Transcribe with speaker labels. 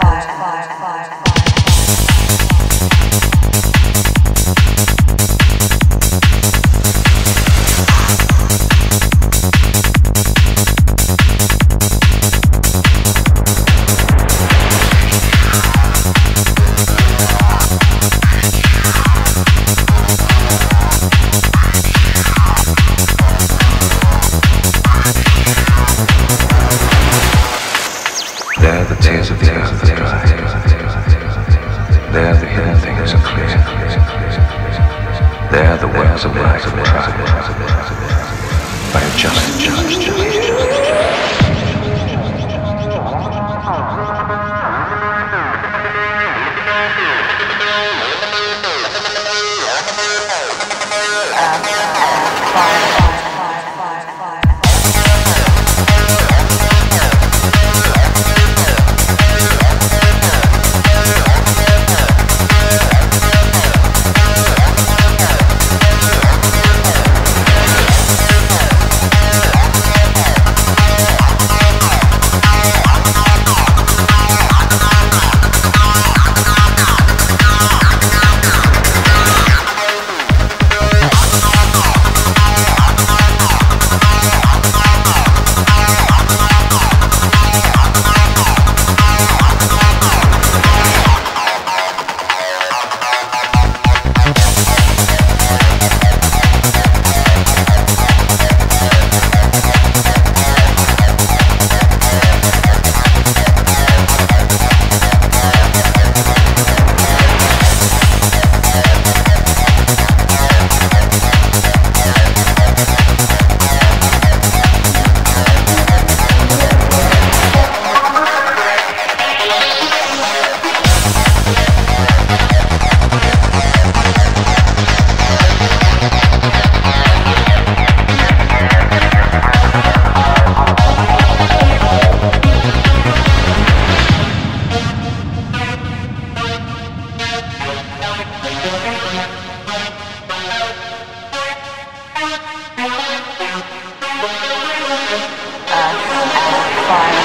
Speaker 1: Thank There the hidden things are clear. There the wells of life are tried by a just judge.
Speaker 2: Fire.